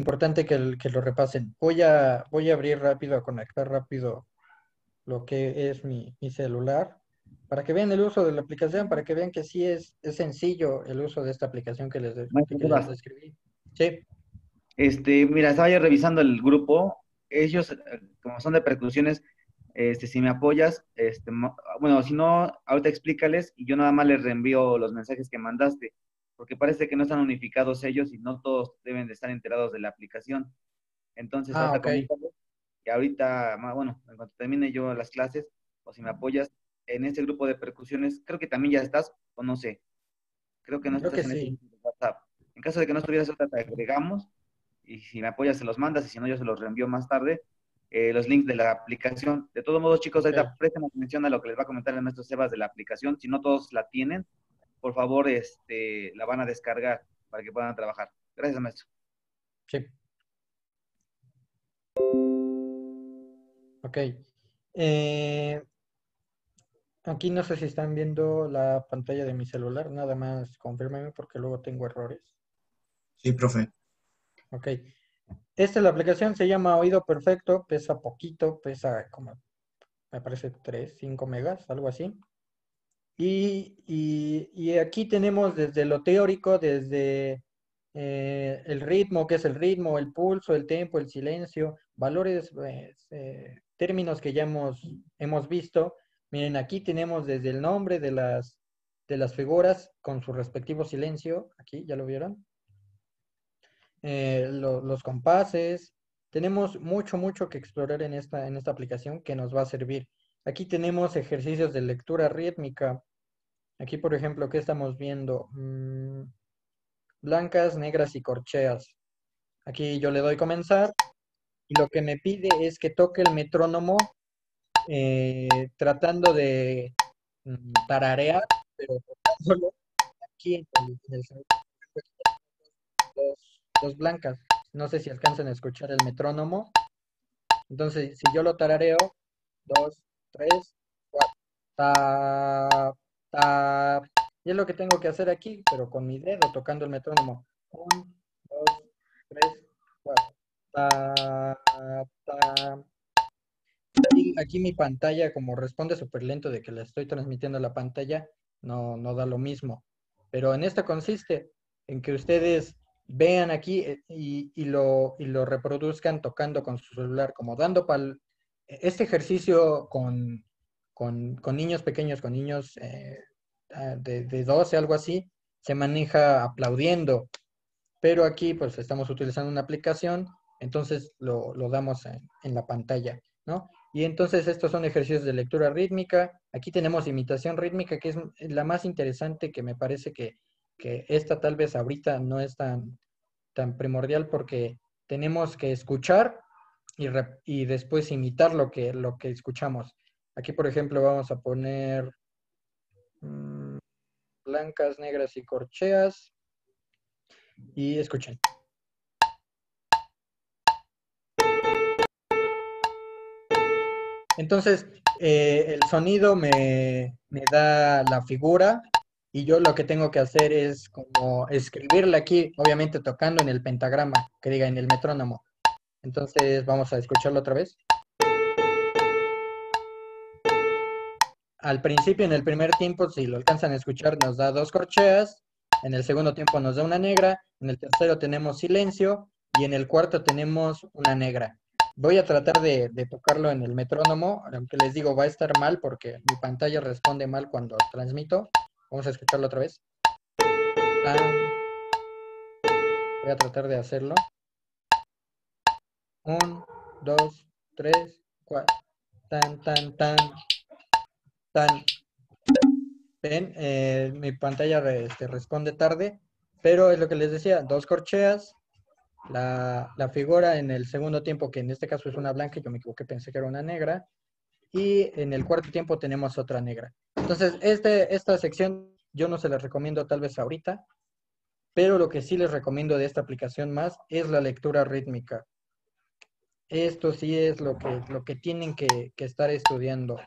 importante que, que, lo repasen. Voy a, voy a abrir rápido, a conectar rápido lo que es mi, mi, celular, para que vean el uso de la aplicación, para que vean que sí es, es sencillo el uso de esta aplicación que les, que les describí. Sí. Este, mira, estaba yo revisando el grupo. Ellos, como son de percusiones, este, si me apoyas, este, bueno, si no, ahorita explícales y yo nada más les reenvío los mensajes que mandaste, porque parece que no están unificados ellos y no todos deben de estar enterados de la aplicación. Entonces, ah, ahorita, y ahorita, bueno, en cuanto termine yo las clases, o si me apoyas en este grupo de percusiones, creo que también ya estás, o no sé. Creo que no estás en sí. este WhatsApp. En caso de que no estuvieras, te agregamos y si me apoyas se los mandas y si no yo se los reenvío más tarde eh, los links de la aplicación. De todos modos, chicos, ahorita presten atención a lo que les va a comentar el maestro Sebas de la aplicación. Si no todos la tienen, por favor, este, la van a descargar para que puedan trabajar. Gracias, maestro. Sí. Ok. Eh, aquí no sé si están viendo la pantalla de mi celular. Nada más confírmeme porque luego tengo errores. Sí, profe. Ok. Esta es la aplicación, se llama Oído Perfecto, pesa poquito, pesa como, me parece 3, 5 megas, algo así. Y, aquí tenemos desde lo teórico, desde eh, el ritmo, que es el ritmo, el pulso, el tempo, el silencio, valores, pues, eh, términos que ya hemos, hemos visto. Miren, aquí tenemos desde el nombre de las, de las figuras con su respectivo silencio, aquí, ¿ya lo vieron? Eh, los compases. Tenemos mucho, mucho que explorar en esta, en esta aplicación que nos va a servir. Aquí tenemos ejercicios de lectura rítmica. Aquí, por ejemplo, ¿qué estamos viendo? Mm, blancas, negras y corcheas. Aquí yo le doy comenzar y lo que me pide es que toque el metrónomo eh, tratando de mm, tararear, pero tocándolo aquí en el, dos blancas. No sé si alcanzan a escuchar el metrónomo. Entonces, si yo lo tarareo, dos, tres, cuatro, ta, Y es lo que tengo que hacer aquí, pero con mi dedo tocando el metrónomo. Un, dos, tres, cuatro. Ta, ta. Aquí, mi pantalla, como responde súper lento de que le estoy transmitiendo la pantalla, no, no da lo mismo. Pero en esto consiste, en que ustedes vean aquí eh, y, lo, lo, reproduzcan tocando con su celular, como dando pal... Este ejercicio con, niños pequeños, con niños eh, de, de 12, algo así, se maneja aplaudiendo. Pero aquí pues estamos utilizando una aplicación, entonces lo, damos en, en, la pantalla, ¿no? Y entonces estos son ejercicios de lectura rítmica. Aquí tenemos imitación rítmica, que es la más interesante que me parece que, que esta tal vez ahorita no es tan, tan primordial porque tenemos que escuchar y, y después imitar lo que, lo que escuchamos. Aquí, por ejemplo, vamos a poner mm, blancas, negras y corcheas. Y escuchen. Entonces, eh, el sonido me, me, da la figura y yo lo que tengo que hacer es como escribirle aquí, obviamente tocando en el pentagrama, que diga en el metrónomo. Entonces vamos a escucharlo otra vez. Al principio, en el primer tiempo, si lo alcanzan a escuchar, nos da dos corcheas. En el segundo tiempo nos da una negra. En el tercero tenemos silencio. Y en el cuarto tenemos una negra. Voy a tratar de, tocarlo en el metrónomo, aunque les digo va a estar mal porque mi pantalla responde mal cuando transmito. Vamos a escucharlo otra vez. Voy a tratar de hacerlo. Un, dos, tres, cuatro. Tan, tan, tan. Tan. Ven, eh, mi pantalla este, responde tarde, pero es lo que les decía, dos corcheas, la, la, figura en el segundo tiempo, que en este caso es una blanca, yo me equivoqué, pensé que era una negra, y en el cuarto tiempo tenemos otra negra. Entonces, este, esta sección yo no se la recomiendo tal vez ahorita, pero lo que sí les recomiendo de esta aplicación más es la lectura rítmica. Esto sí es lo que, lo que tienen que, estar estudiando,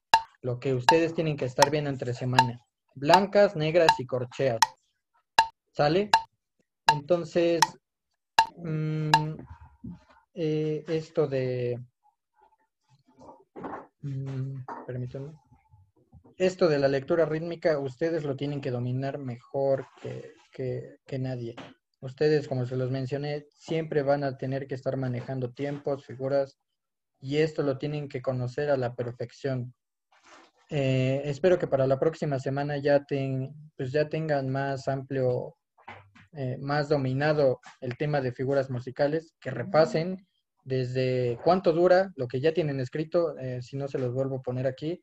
lo que ustedes tienen que estar viendo entre semanas. Blancas, negras y corcheas. ¿Sale? Entonces, mm, esto de... Mm, permítanme. Esto de la lectura rítmica, ustedes lo tienen que dominar mejor que, que, que nadie. Ustedes, como se los mencioné, siempre van a tener que estar manejando tiempos, figuras, y esto lo tienen que conocer a la perfección. Eh, espero que para la próxima semana ya, pues ya tengan más amplio, eh, más dominado el tema de figuras musicales, que repasen desde cuánto dura, lo que ya tienen escrito, eh, si no se los vuelvo a poner aquí,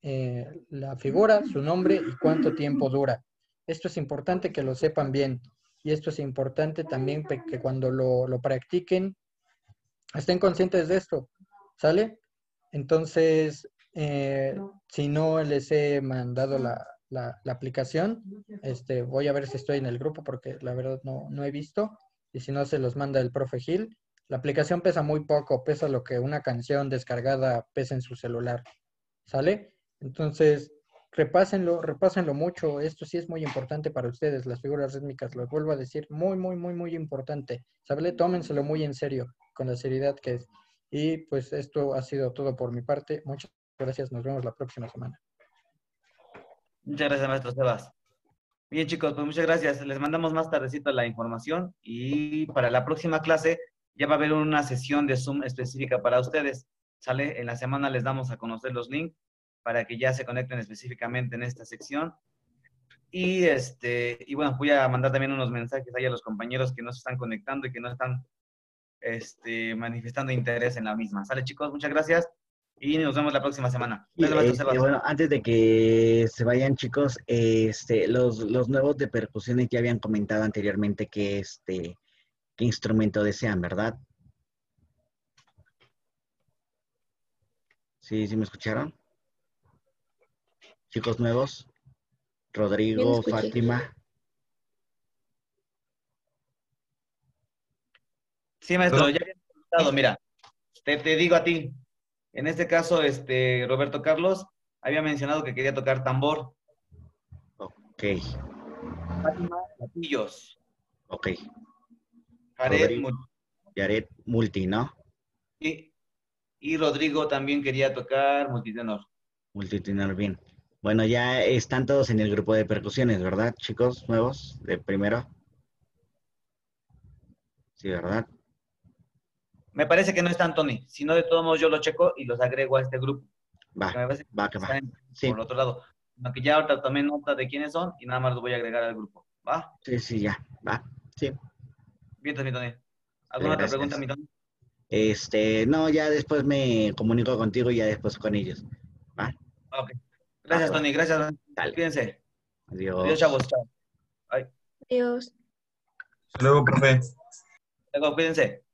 la figura, su nombre y cuánto tiempo dura. Esto es importante que lo sepan bien y esto es importante también que cuando lo, lo practiquen estén conscientes de esto, ¿sale? Entonces, eh, si no les he mandado la, aplicación, este, voy a ver si estoy en el grupo porque la verdad no, no he visto. Y si no, se los manda el profe Gil. La aplicación pesa muy poco, pesa lo que una canción descargada pesa en su celular. ¿Sale? Entonces, repásenlo, repásenlo mucho. Esto sí es muy importante para ustedes, las figuras rítmicas. Lo vuelvo a decir, muy, muy, muy, muy importante. ¿Sale? Tómenselo muy en serio, con la seriedad que es. Y pues esto ha sido todo por mi parte. Muchas Gracias, nos vemos la próxima semana. Muchas gracias, maestro Sebas. Bien, chicos, pues muchas gracias. Les mandamos más tardecito la información y para la próxima clase ya va a haber una sesión de Zoom específica para ustedes. ¿Sale? En la semana les damos a conocer los links para que ya se conecten específicamente en esta sección. Y, este, y bueno, voy a mandar también unos mensajes ahí a los compañeros que no se están conectando y que no están este, manifestando interés en la misma. ¿Sale, chicos? Muchas gracias y nos vemos la próxima semana. Y, este, bueno, antes de que se vayan chicos, este, los, los nuevos de percusiones ya habían comentado anteriormente que este, qué instrumento desean, ¿verdad? ¿Sí, sí me escucharon? Chicos nuevos, Rodrigo, Fátima. Sí, maestro, ya había mira, te, te digo a ti, en este caso, este, Roberto Carlos había mencionado que quería tocar tambor. Ok. Fátima Latillos. Ok. Jared Multi. Jared Multi, ¿no? Y, y Rodrigo también quería tocar multitenor. Multitenor, bien. Bueno, ya están todos en el grupo de percusiones, ¿verdad, chicos nuevos de primero? Sí, ¿verdad? Me parece que no están, Tony. Si no, de todos modos yo lo checo y los agrego a este grupo. Va, va, que va. sí. Por otro lado. Aunque ya ahorita tomé nota de quiénes son y nada más los voy a agregar al grupo. ¿Va? Sí, sí, ya. Va. Sí. Bien, mi Tony. ¿Alguna otra pregunta, mi Tony? Este, no, ya después me comunico contigo y ya después con ellos. ¿Va? Ok. Gracias, Tony. Gracias. Dale. Cuídense. Adiós. Adiós, chavos. Chao. Adiós. Hasta luego, profe. Luego, cuídense.